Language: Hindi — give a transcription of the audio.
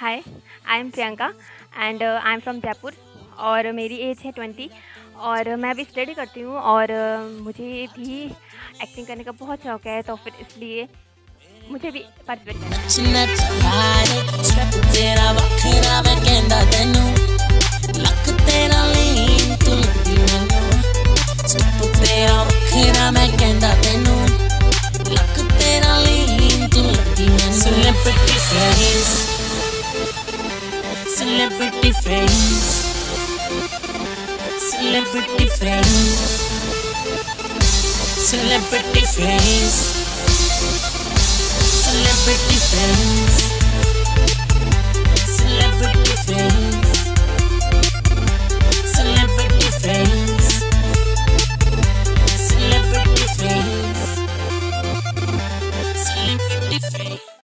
Hi I am Priyanka and I am from Jaipur और मेरी एज है ट्वेंटी और मैं अभी स्टडी करती हूँ और uh, मुझे भी एक्टिंग करने का बहुत शौक है तो फिर इसलिए मुझे भी पार्टिसिपेट करना Celebrity friends. Celebrity friends. Celebrity friends. Celebrity friends.